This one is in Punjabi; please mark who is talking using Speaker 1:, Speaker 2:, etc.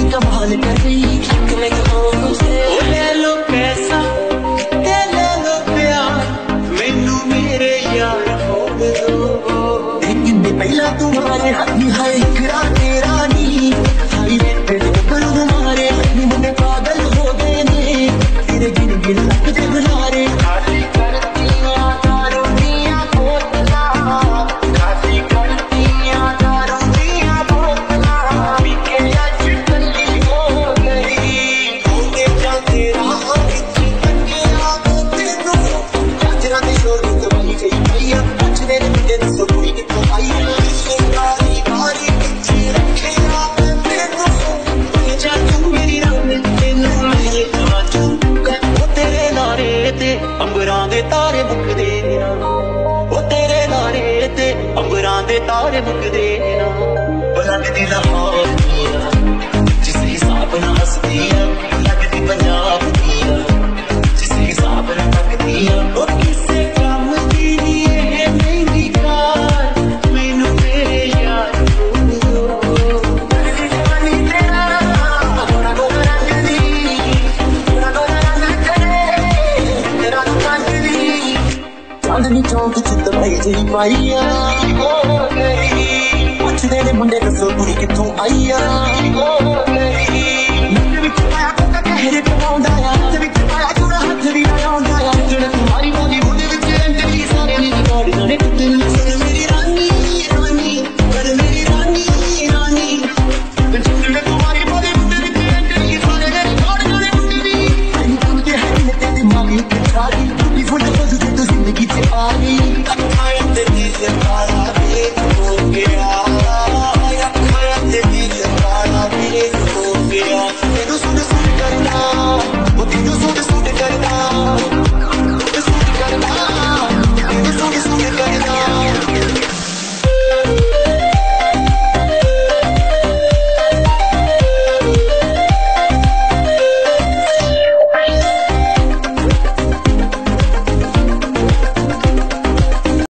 Speaker 1: मेरी कमाल कर गई कि मैं कहूँ तुझे ले लो पैसा ते ले लो प्यार मैनू मेरे यार हो गए दिन दिन पहला तुम्हारे हाथ में है ਪੁੱਛਦੇ ਨੇ ਮੁੰਡੇ ਦੱਸੋ ਕੁੜੀ ਕਿੱਥੋਂ ਆਈ ਹੈ? ਸ਼ਿੰਗਾਰੀ ਪਿੱਛੇ ਰੱਖਿਆ ਮੈਂ ਤੈਨੂੰ ਇਹ ਜਾ ਤੂੰ ਮੇਰੀ ਰਾਣੀ ਤੈਨੂੰ ਮੈਂ ਇਹ ਉਹ ਤੇਰੇ ਨਾਰੇ ਤੇ ਅੰਬਰਾਂ ਦੇ ਤਾਰੇ ਮੁੱਕਦੇ ਨਾ ਉਹ ਤੇਰੇ ਨਾਰੇ ਤੇ ਅੰਬਰਾਂ ਦੇ ਤਾਰੇ ਮੁੱਕਦੇ ਨਾ ਦੀ ਲਾਹੌਰ ਦੀਆਂ ਜਿਸ ਹਿਸਾਬ ਨਾਲ ਹੱਸਦੀ ਆ। ਨੀ ਚੌਂਕ ਚ ਤਬਾਈ ਜਿਹੀ ਪਾਈ ਆ ਓ ਨਹੀਂ ਪੁੱਛਦੇ ਨੇ ਮੁੰਡੇ ਦੱਸੋ ਤੂੰ ਕਿੱਥੋਂ ਆਈ ਆ ਓ ਨਹੀਂ ਮਨ ਵਿੱਚ ਪਾਇਆ ਕੁੱਤਾ ਕਹਿਰੇ ਪਵਾਉਂਦਾ ਆ। ਤੇ ਵਿੱਚ ਪਾਇਆ ਚੂੜਾ, ਹੱਥ ਵੀ ਆਉਂਦਾ ਆ। ਜਿਹੜੇ ਤੁਹਾਰੀ ਵਾਲੀ ਮੁੰਡੇ ਵਿੱਚ ਐਂਟਰੀ ਸਾਰੇ ਨੇ ਜੋੜੀ ਨਾਲੇ ਕੁੱਤੇ ਨੂੰ ਸੁਣ ਮੇਰੀ ਰਾਨੀ ਰਾਨੀ ਕਰ ਮੇਰੀ ਰਾਨੀ ਰਾਨੀ ਤੇ ਜਿਹੜੇ ਤੁਹਾਰੀ ਵਾਲੀ ਮੁੰਡੇ ਵਿੱਚ ਐਂਟਰੀ ਸਾਰੇ ਨੇ ਜੋੜੀ ਨਾਲੇ ਕੁੱਤੇ ਵੀ ਤੇ ਹੈ ਤੇ ਮਾਮੀ ਤੇ ਸਾਰੀ ਵੀ ਫੁੱਟ I'm tired of your party.